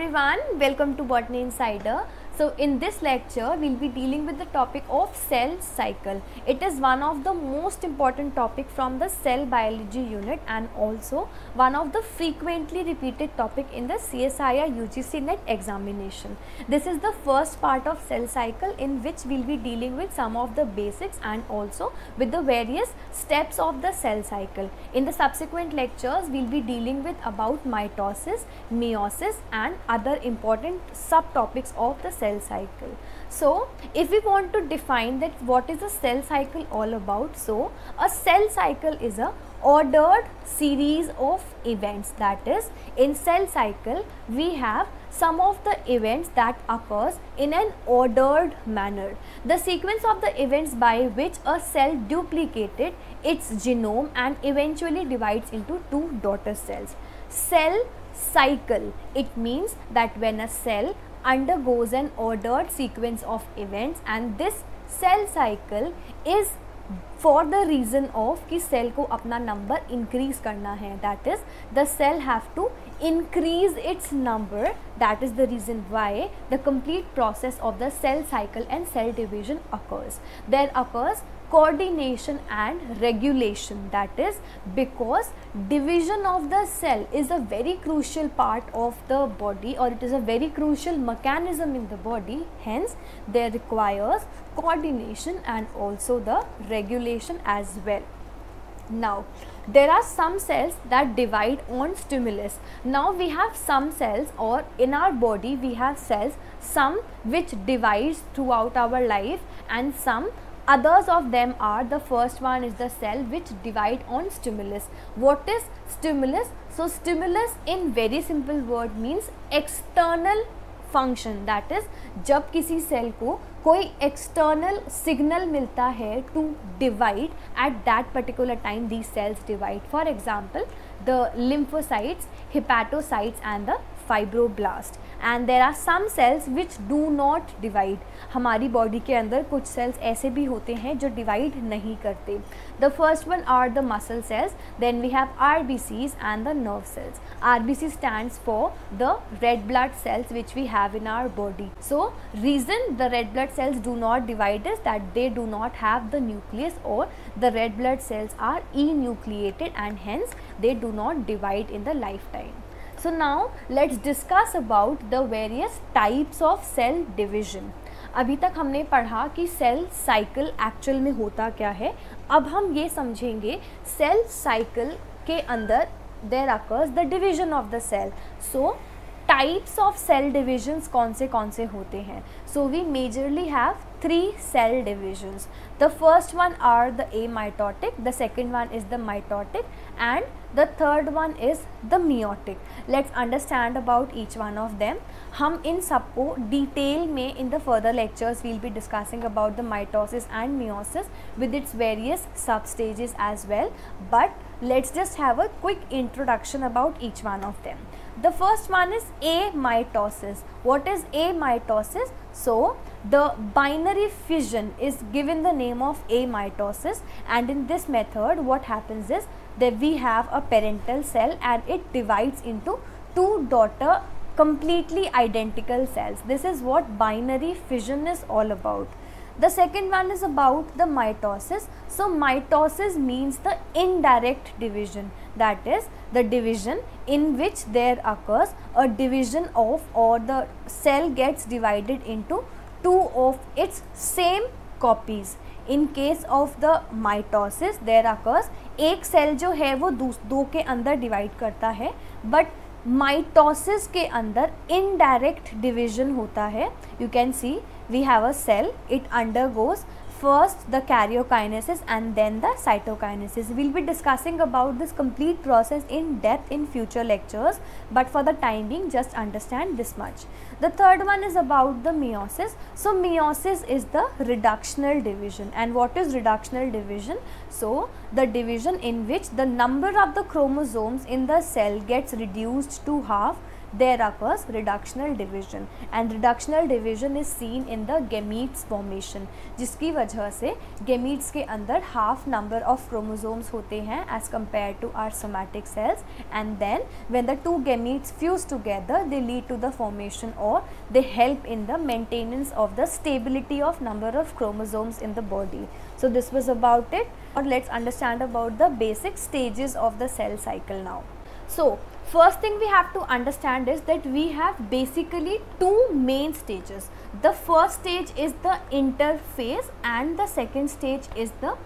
everyone, welcome to Botany Insider. So in this lecture, we'll be dealing with the topic of cell cycle. It is one of the most important topic from the cell biology unit and also one of the frequently repeated topic in the CSIR UGC NET examination. This is the first part of cell cycle in which we'll be dealing with some of the basics and also with the various steps of the cell cycle. In the subsequent lectures, we'll be dealing with about mitosis, meiosis and other important subtopics of the cell cell cycle. So, if we want to define that what is a cell cycle all about, so a cell cycle is a ordered series of events that is in cell cycle we have some of the events that occurs in an ordered manner. The sequence of the events by which a cell duplicated its genome and eventually divides into two daughter cells. Cell cycle it means that when a cell undergoes an ordered sequence of events and this cell cycle is for the reason of कि cell को अपना number increase करना है. That is the cell have to increase its number that is the reason why the complete process of the cell cycle and cell division occurs there occurs coordination and regulation. That is because division of the cell is a very crucial part of the body or it is a very crucial mechanism in the body. Hence there requires coordination and also the regulation as well. Now there are some cells that divide on stimulus. Now we have some cells or in our body we have cells some which divides throughout our life and some others of them are the first one is the cell which divide on stimulus what is stimulus so stimulus in very simple word means external function that is जब किसी cell को कोई external signal मिलता है to divide at that particular time the sales divide for example the lymphocytes hepatocytes and the fibroblast And there are some cells which do not divide हमारी body के अंदर कुछ सेल्स ऐसे भी होते हैं जो डिवाइड नहीं करते. The first one are the muscle cells then we have R B Cs and the nerve cells R B C stand for the red blood cells which we have in our body so reason the red blood cells do not divide is that they do not have the nucleus or the red blood cells are enucleated and hence they do not divide in the lifetime. So now, let's discuss about the various types of cell division. अभी तक हमने पढ़ा कि cell cycle actual में होता क्या है। अब हम ये समझेंगे सेल साइकिल के अंदर there occurs the division of the cell so types of cell divisions कौन से कौन से होते हैं? So we majorly have three cell divisions the first one are the a mitotic the second one is the mitotic and the third one is the meiotic let's understand about each one of them hum in sabko detail mein in the further lectures we'll be discussing about the mitosis and meiosis with its various sub stages as well but let's just have a quick introduction about each one of them the first one is a mitosis. what is a mitosis? so the binary fission is given the name of amitosis and in this method what happens is that we have a parental cell and it divides into two daughter completely identical cells. This is what binary fission is all about. The second one is about the mitosis. So, mitosis means the indirect division that is the division in which there occurs a division of or the cell gets divided into two of its same copies. In case of the mitosis, there occurs एक cell जो है वो दो के अंदर divide करता है but mitosis के अंदर इनडायरेक्ट डिविजन होता है you can see we have a cell it undergoes first the karyokinesis and then the cytokinesis. We will be discussing about this complete process in depth in future lectures but for the time being just understand this much. The third one is about the meiosis. So meiosis is the reductional division and what is reductional division? So the division in which the number of the chromosomes in the cell gets reduced to half there occurs reductional division and reductional division is seen in the gametes formation जिसकी वजह से gametes के अंदर half number of chromosomes होते हैं as compared to our somatic cells and then when the two gametes fuse together they lead to the formation or they help in the maintenance of the stability of number of chromosomes in the body. So this was about it or let's understand about the basic stages of the cell cycle now. So first thing we have to understand is that we have basically two main stages. The first stage is the interphase and the second stage is the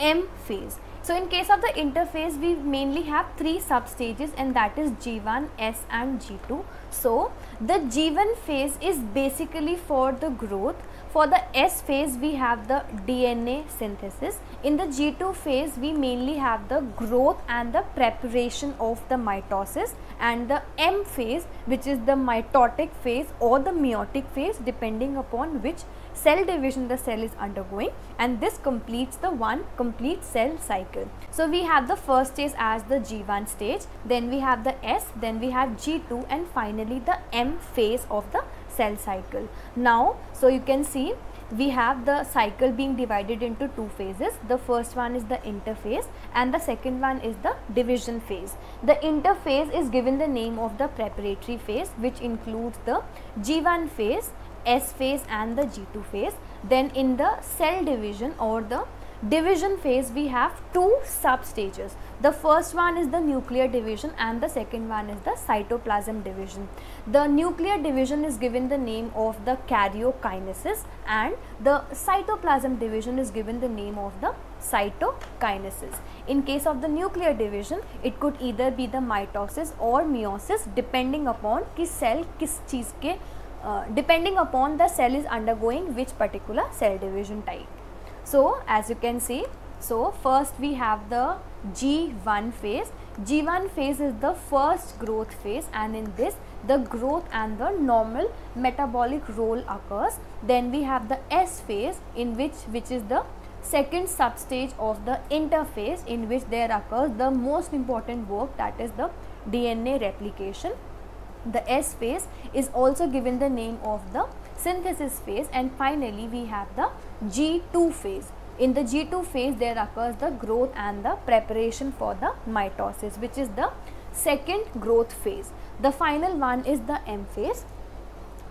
M phase. So in case of the interphase, we mainly have three substages and that is G1, S and G2. So the G1 phase is basically for the growth for the S phase we have the DNA synthesis. In the G2 phase we mainly have the growth and the preparation of the mitosis and the M phase which is the mitotic phase or the meiotic phase depending upon which cell division the cell is undergoing and this completes the one complete cell cycle. So we have the first stage as the G1 stage, then we have the S, then we have G2 and finally the M phase of the cell cycle. Now, so you can see we have the cycle being divided into two phases. The first one is the interphase and the second one is the division phase. The interphase is given the name of the preparatory phase which includes the G1 phase, S phase and the G2 phase. Then in the cell division or the division phase we have two sub stages the first one is the nuclear division and the second one is the cytoplasm division. The nuclear division is given the name of the karyokinesis and the cytoplasm division is given the name of the cytokinesis. In case of the nuclear division it could either be the mitosis or meiosis depending upon ki cell kis cheez ke uh, depending upon the cell is undergoing which particular cell division type so, as you can see, so first we have the G1 phase. G1 phase is the first growth phase and in this the growth and the normal metabolic role occurs. Then we have the S phase in which which is the second substage of the interphase in which there occurs the most important work that is the DNA replication. The S phase is also given the name of the synthesis phase and finally we have the G2 phase. In the G2 phase there occurs the growth and the preparation for the mitosis which is the second growth phase. The final one is the M phase.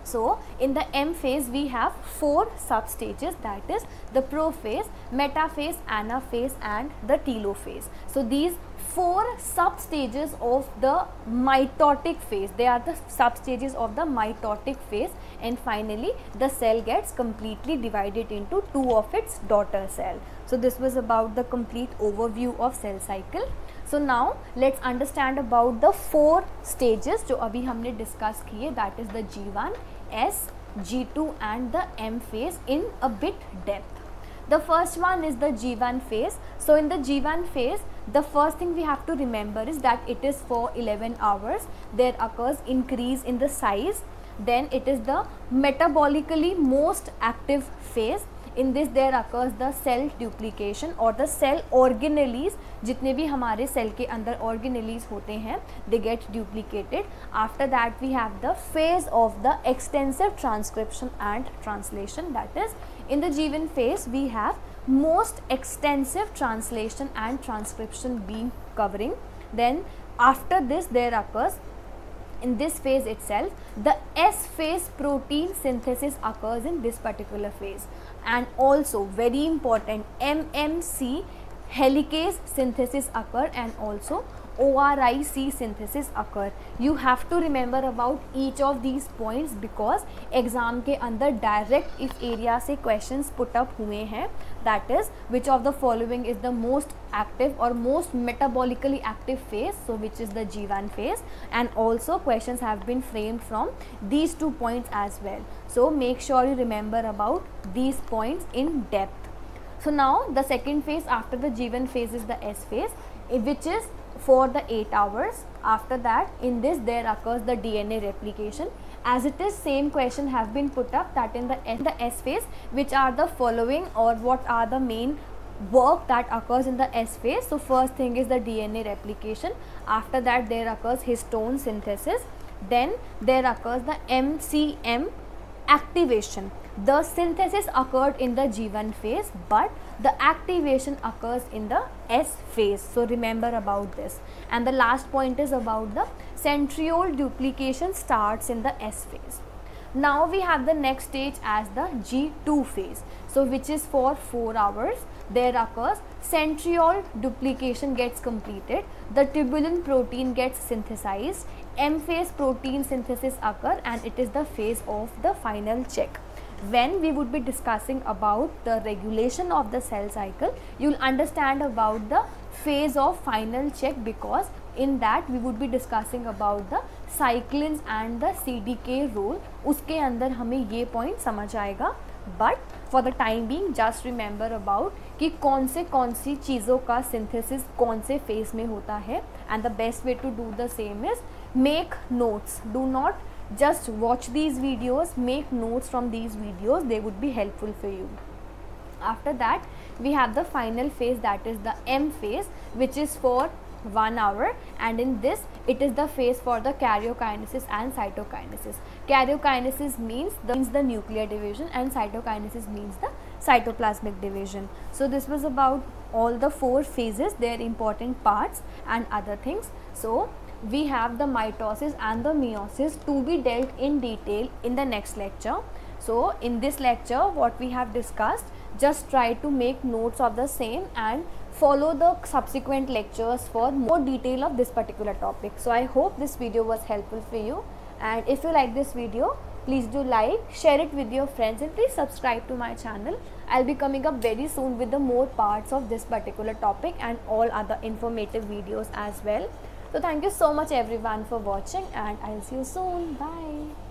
So, in the M phase we have four sub stages that is the prophase, metaphase, anaphase and the telophase. So, these four sub stages of the mitotic phase. They are the sub stages of the mitotic phase and finally the cell gets completely divided into two of its daughter cell. So this was about the complete overview of cell cycle. So now let's understand about the four stages जो अभी हमने discuss किए that is the G1, S, G2 and the M phase in a bit depth. The first one is the G1 phase. So in the G1 phase, the first thing we have to remember is that it is for 11 hours. There occurs increase in the size. Then it is the metabolically most active phase in this there occurs the cell duplication और the cell organelles जितने भी हमारे cell के अंदर organelles होते हैं they get ड्यूप्लीकेटेड after that we have the phase of the extensive transcription and translation that is in the G1 phase we have most extensive translation and transcription being covering. Then after this there occurs in this phase itself the S phase protein synthesis occurs in this particular phase. And also very important MMC helicase synthesis occur and also O R I C synthesis occur you have to remember about each of these points because exam के अंदर direct इस area से question put up हुए हैं that is which of the following is the most active और most metabolically active phase so which is the G one phase and also question have been frame from these two points as well so make sure you remember about these points in depth so now the second phase after the G one phase is the S phase which is for the 8 hours. After that in this there occurs the DNA replication. As it is same question have been put up that in the, in the S phase which are the following or what are the main work that occurs in the S phase. So first thing is the DNA replication. After that there occurs histone synthesis. then there occurs the MCM activation. The synthesis occurred in the G1 phase but the activation occurs in the S phase. So remember about this. And the last point is about the centriole duplication starts in the S phase. Now we have the next stage as the G2 phase. So which is for 4 hours. There occurs centriole duplication gets completed. The tubulin protein gets synthesized. M phase protein synthesis occur and it is the phase of the final check when we would be discussing about the regulation of the cell cycle you will understand about the phase of final check because in that we would be discussing about the cyclins and the CDK role उसके अंदर हमें ये point समझ आएगा but for the time being just remember about कि कौन से कौन सी चीज़ों का synthesis कौन से phase में होता है and the best way to do the same is make notes do not just watch these videos make notes from these videos they would be helpful for you after that we have the final phase that is the M phase which is for 1 hour and in this it is the phase for the karyokinesis and cytokinesis. Karyokinesis means the, means the nuclear division and cytokinesis means the cytoplasmic division. So this was about all the four phases, their important parts and other things. So we have the mitosis and the meiosis to be dealt in detail in the next lecture. So in this lecture what we have discussed just try to make notes of the same and follow the subsequent lectures for more detail of this particular topic. So I hope this video was helpful for you and if you like this video please do like, share it with your friends and please subscribe to my channel. I'll be coming up very soon with the more parts of this particular topic and all other informative videos as well. So thank you so much everyone for watching and I'll see you soon. Bye.